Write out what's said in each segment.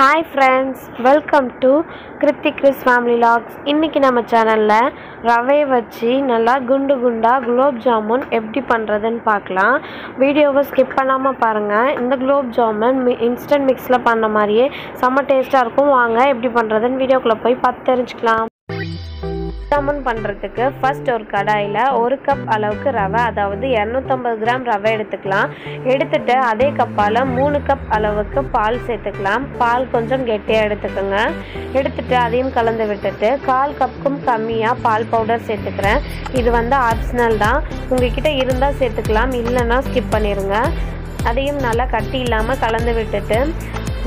Hi friends welcome to Kiruthi Chris family vlogs இன்றைக்கி நம்ம சேனலில் ரவையை வச்சு நல்லா குண்டு குண்டாக குலோப் ஜாமுன் எப்படி பண்ணுறதுன்னு பார்க்கலாம். வீடியோவை ஸ்கிப் பண்ணாமல் பாருங்கள் இந்த குலோப் ஜாமுன் மி இன்ஸ்டன்ட் மிக்ஸில் பண்ண மாதிரியே செம்ம டேஸ்ட்டாக இருக்கும். வாங்க எப்படி பண்ணுறதுன்னு வீடியோக்குள்ளே போய் பார்த்து தெரிஞ்சுக்கலாம். ஜாமுன் பண்ணுறதுக்கு ஃபர்ஸ்ட் ஒரு கடாயில் ஒரு கப் அளவுக்கு ரவை அதாவது இரநூத்தம்பது கிராம் ரவை எடுத்துக்கலாம். எடுத்துட்டு அதே கப்பால் மூணு கப் அளவுக்கு பால் சேர்த்துக்கலாம். பால் கொஞ்சம் கெட்டியாக எடுத்துக்கோங்க. எடுத்துட்டு அதையும் கலந்து விட்டுட்டு கால் கப்புக்கும் கம்மியாக பால் பவுடர் சேர்த்துக்கிறேன். இது வந்து ஆப்ஷனல் தான். உங்ககிட்ட இருந்தால் சேர்த்துக்கலாம் இல்லைன்னா ஸ்கிப் பண்ணிடுங்க அதையும் நல்லா கட்டி இல்லாமல் கலந்து விட்டுட்டு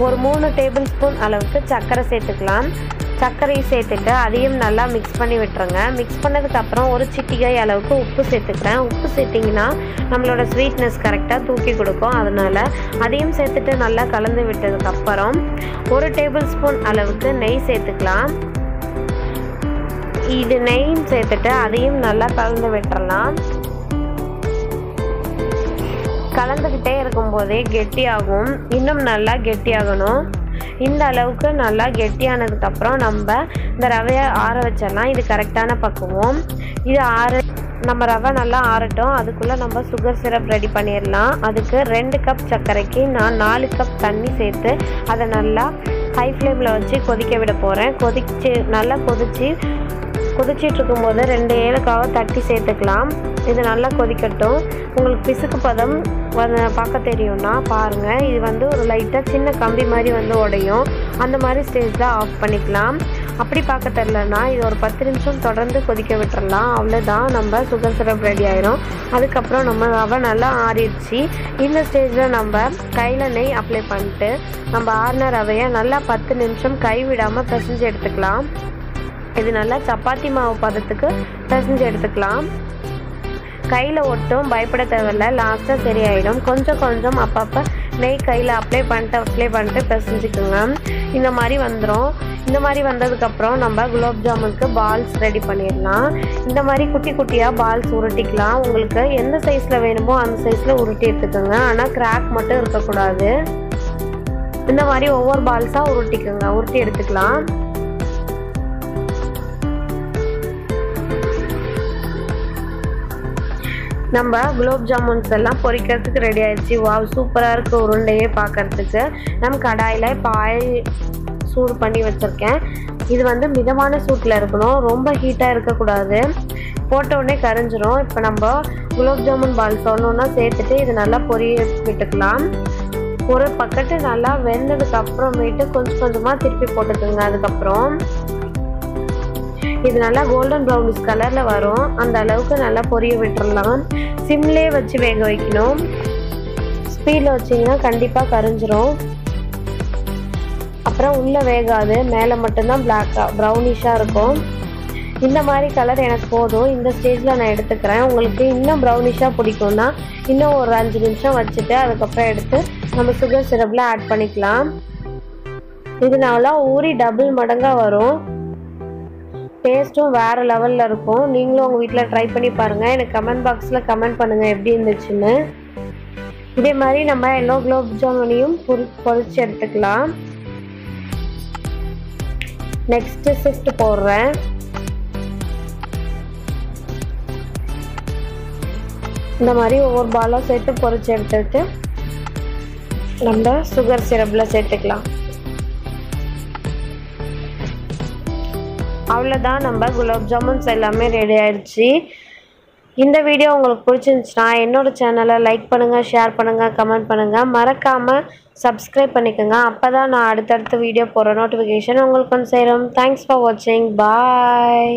ஒரு மூணு டேபிள் ஸ்பூன் அளவுக்கு சர்க்கரை சேர்த்துக்கலாம். சர்க்கரையும் சேர்த்துட்டு அதையும் நல்லா மிக்ஸ் பண்ணி விட்டுருங்க. மிக்ஸ் பண்ணதுக்கப்புறம் ஒரு சிட்டிகாய் அளவுக்கு உப்பு சேர்த்துக்கிறேன். உப்பு சேர்த்திங்கன்னா நம்மளோட ஸ்வீட்னஸ் கரெக்டாக தூக்கி கொடுக்கும். அதனால் அதையும் சேர்த்துட்டு நல்லா கலந்து விட்டதுக்கப்புறம் ஒரு டேபிள் ஸ்பூன் அளவுக்கு நெய் சேர்த்துக்கலாம். இது நெய்யும் சேர்த்துட்டு அதையும் நல்லா கலந்து விட்டுறலாம். கலந்துக்கிட்டே இருக்கும்போதே கெட்டியாகும். இன்னும் நல்லா கெட்டியாகணும். இந்த அளவுக்கு நல்லா கெட்டியானதுக்கப்புறம் நம்ம இந்த ரவையை ஆற வச்சிடலாம். இது கரெக்டான பக்குவம். இது ஆற நம்ம ரவை நல்லா ஆறட்டும். அதுக்குள்ளே நம்ம சுகர் சிரப் ரெடி பண்ணிடலாம். அதுக்கு ரெண்டு கப் சர்க்கரைக்கு நான் நாலு கப் தண்ணி சேர்த்து அதை நல்லா ஹை ஃப்ளேமில் வச்சு கொதிக்க விட போகிறேன் கொதிச்சு நல்லா கொதிச்சு கொதிச்சிட்டு இருக்கும்போது ரெண்டு ஏலக்காவை தட்டி சேர்த்துக்கலாம். இது நல்லா கொதிக்கட்டும். உங்களுக்கு பிசுக்கு பதம் பார்க்க தெரியும்னா பாருங்கள் இது வந்து ஒரு லைட்டாக சின்ன கம்பி மாதிரி வந்து உடையும். அந்த மாதிரி ஸ்டேஜில் ஆஃப் பண்ணிக்கலாம். அப்படி பார்க்க தெரிலனா இது ஒரு பத்து நிமிஷம் தொடர்ந்து கொதிக்க விட்டுறலாம். அவ்வளோதான் நம்ம சுகர் சிரப் ரெடி ஆயிரும். அதுக்கப்புறம் நம்ம ரவை நல்லா ஆறிடுச்சு. இந்த ஸ்டேஜில் நம்ம கையில் நெய் அப்ளை பண்ணிட்டு நம்ம ஆறின ரவையை நல்லா பத்து நிமிஷம் கை விடாமல் பிசைஞ்சு எடுத்துக்கலாம். இது நல்லா சப்பாத்தி மாவு பதத்துக்கு பிசைஞ்சு எடுத்துக்கலாம். கையில் ஒட்டும் பயப்பட தேவையில்ல. லாஸ்ட்டாக சரியாயிடும். கொஞ்சம் கொஞ்சம் அப்பப்போ நெய் கையில் அப்ளை பண்ணிட்டு அப்ளை பண்ணிட்டு பிசைஞ்சிக்கோங்க. இந்த மாதிரி வந்துடும் இந்த மாதிரி வந்ததுக்கப்புறம் நம்ம குலோப் ஜாமுனுக்கு பால்ஸ் ரெடி பண்ணிடலாம். இந்த மாதிரி குட்டி குட்டியாக பால்ஸ் உருட்டிக்கலாம். உங்களுக்கு எந்த சைஸில் வேணுமோ அந்த சைஸில் உருட்டி எடுத்துக்கோங்க. ஆனால் கிராக் மட்டும் இருக்கக்கூடாது. இந்த மாதிரி ஒவ்வொரு பால்ஸாக உருட்டிக்கோங்க. உருட்டி எடுத்துக்கலாம். நம்ம குலோப் ஜாமுன்ஸ் எல்லாம் பொரிக்கிறதுக்கு ரெடி ஆயிடுச்சு. வாவ் சூப்பராக இருக்குது உருண்டையே பார்க்கறதுக்கு நம்ம கடாயில் இப்போ ஆயில் சூடு பண்ணி வச்சுருக்கேன். இது வந்து மிதமான சூட்டில் இருக்கணும். ரொம்ப ஹீட்டாக இருக்கக்கூடாது. போட்ட உடனே கரைஞ்சிரும். இப்போ நம்ம குலோப் ஜாமுன் பால் சொன்னோன்னா சேர்த்துட்டு இது நல்லா பொரிய விட்டுக்கலாம். ஒரு பக்கத்து நல்லா வெந்ததுக்கு அப்புறமேட்டு கொஞ்சம் கொஞ்சமாக திருப்பி போட்டுக்கோங்க. அதுக்கப்புறம் இது நல்லா கோல்டன் ப்ரௌனிஷ் கலரில் வரும். அந்த அளவுக்கு நல்லா பொரிய விட்டுடலாம் சிம்லே வச்சு வேக வைக்கணும். ஸ்பீடில் வச்சிங்கன்னா கண்டிப்பாக கரைஞ்சிரும். அப்புறம் உள்ளே வேகாது. மேலே மட்டும்தான் பிளாக்காக ப்ரௌனிஷாக இருக்கும். இந்த மாதிரி கலர் எனக்கு போதும். இந்த ஸ்டேஜில் நான் எடுத்துக்கிறேன். உங்களுக்கு இன்னும் ப்ரௌனிஷாக பிடிக்கும்னா இன்னும் ஒரு அஞ்சு நிமிஷம் வச்சுட்டு அதுக்கப்புறம் எடுத்து நம்ம சுகர் சிரப்பில் ஆட் பண்ணிக்கலாம். இதனால ஊறி டபுள் மடங்காக வரும். டேஸ்ட்டும் வேறு லெவலில் இருக்கும். நீங்களும் உங்கள் வீட்டில் ட்ரை பண்ணி பாருங்கள் எனக்கு கமெண்ட் பாக்ஸில் கமெண்ட் பண்ணுங்கள் எப்படி இருந்துச்சுன்னு. இதே மாதிரி நம்ம எல்லோ குலோப் ஜாமுனையும் பொரி பொரிச்சு எடுத்துக்கலாம். நெக்ஸ்ட்டு ஷிஃப்ட் போடுறேன். இந்த மாதிரி ஒவ்வொரு பாலாக சேர்த்து பொரிச்சு எடுத்துட்டு நம்ம சுகர் சிரப்பில் சேர்த்துக்கலாம். அவ்வளோதான் நம்ம குலாப் ஜாமுன்ஸ் எல்லாமே ரெடி ஆயிடுச்சு. இந்த வீடியோ உங்களுக்கு பிடிச்சிருந்துச்சுன்னா என்னோடய சேனலை லைக் பண்ணுங்கள் ஷேர் பண்ணுங்கள் கமெண்ட் பண்ணுங்கள் மறக்காமல் சப்ஸ்கிரைப் பண்ணிக்கோங்க. அப்போ தான் நான் அடுத்தடுத்த வீடியோ போகிற நோட்டிஃபிகேஷன் உங்களுக்கு வந்து சேரும். தேங்க்ஸ் ஃபார் வாட்சிங் பாய்